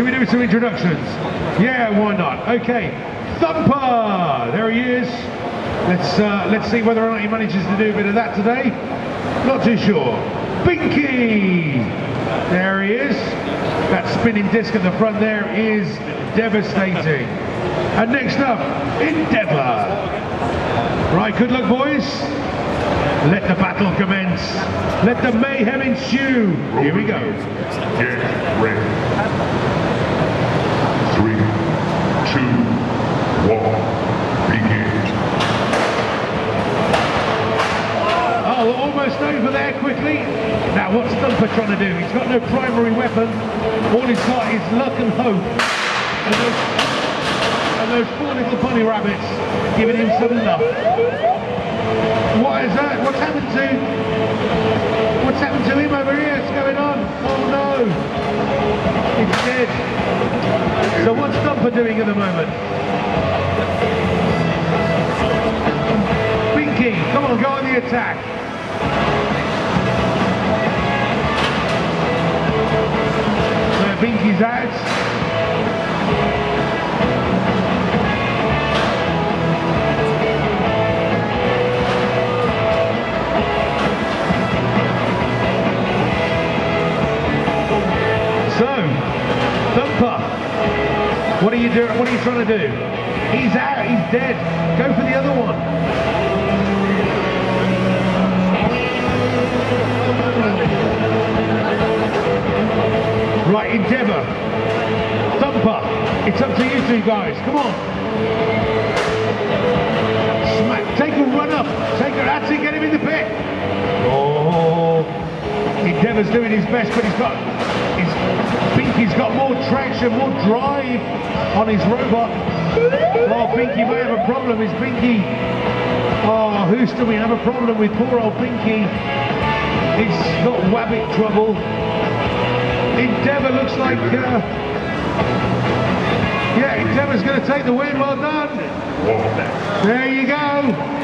Should we do some introductions? Yeah, why not? Okay, Thumper, there he is. Let's uh, let's see whether or not he manages to do a bit of that today. Not too sure. Binky, there he is. That spinning disc at the front there is devastating. And next up, Endeavor. Right, good luck, boys. Let the battle commence. Let the mayhem ensue. Here we go. Get ready. Three, two, one, begin. Oh, almost over there quickly. Now, what's Thumper trying to do? He's got no primary weapon. All he's got is luck and hope. And those, and those four little bunny rabbits giving him some luck. What is that? What's happened to... What's happened to him over here? What's going on? Oh no! He's dead. So what's Thumper doing at the moment? Binky, come on, go on the attack. So Thumper, what are you doing? What are you trying to do? He's out. He's dead. Go for the other one. Right, Endeavor. Thumper. It's up to you two guys. Come on. Smack. Take a run up. Take a. That's. Get him in the pit. Oh. Endeavor's doing his best, but he's got. He's, Binky's got more traction, more drive on his robot. Oh, Binky may have a problem. Is Binky. Oh, Houston, we have a problem with poor old Binky. He's got wabbit trouble. Endeavor looks like. Uh, yeah, Endeavor's going to take the win. Well done. There you go.